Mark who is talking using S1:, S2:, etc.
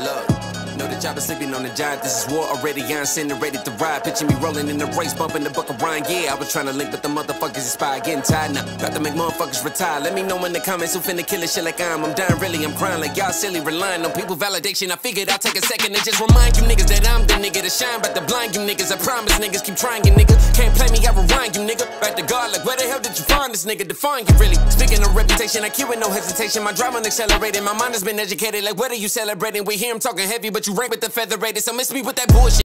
S1: Look, know the job is sleeping on the job. This is war already. I'm sitting ready to ride. Picture me rolling in the race, bumping the buck of Ryan. Yeah, I was trying to link but the motherfuckers inspired. Getting tired now. About to make motherfuckers retire. Let me know in the comments who finna kill a shit like I'm. I'm dying really, I'm crying like y'all silly. Relying on people validation. I figured I'll take a second and just remind you niggas that I'm the nigga to shine. But the blind you niggas, I promise niggas keep trying you nigga. Can't play me, I rewind nigga. Back to God, like where the hell did you find this nigga? Define you really. Speaking of reputation, I queue with no hesitation. My drama accelerating. My mind has been educated. Like what are you celebrating? We hear him talking heavy, but you rank with the feather rated. So miss me with that bullshit.